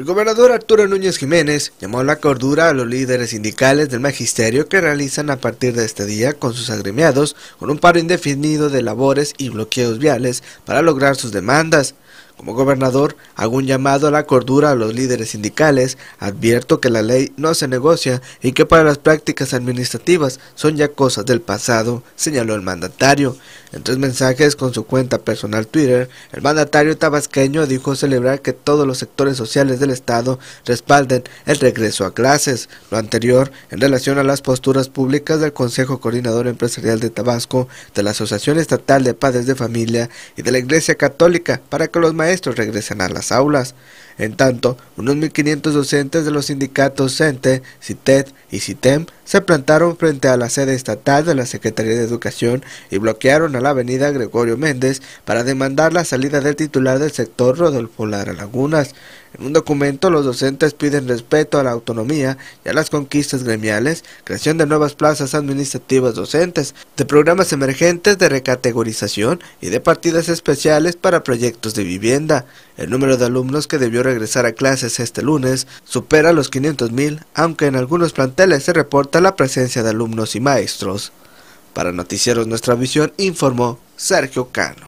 El gobernador Arturo Núñez Jiménez llamó a la cordura a los líderes sindicales del magisterio que realizan a partir de este día con sus agremiados con un paro indefinido de labores y bloqueos viales para lograr sus demandas. Como gobernador, hago un llamado a la cordura a los líderes sindicales, advierto que la ley no se negocia y que para las prácticas administrativas son ya cosas del pasado, señaló el mandatario. En tres mensajes con su cuenta personal Twitter, el mandatario tabasqueño dijo celebrar que todos los sectores sociales del Estado respalden el regreso a clases, lo anterior en relación a las posturas públicas del Consejo Coordinador Empresarial de Tabasco, de la Asociación Estatal de Padres de Familia y de la Iglesia Católica para que los maestros maestros regresen a las aulas. En tanto, unos 1.500 docentes de los sindicatos CENTE, CITED y CITEM se plantaron frente a la sede estatal de la Secretaría de Educación y bloquearon a la avenida Gregorio Méndez para demandar la salida del titular del sector Rodolfo Lara Lagunas. En un documento, los docentes piden respeto a la autonomía y a las conquistas gremiales, creación de nuevas plazas administrativas docentes, de programas emergentes de recategorización y de partidas especiales para proyectos de vivienda. El número de alumnos que debió regresar a clases este lunes supera los 500.000, aunque en algunos planteles se reporta la presencia de alumnos y maestros. Para Noticieros Nuestra Visión informó Sergio Cano.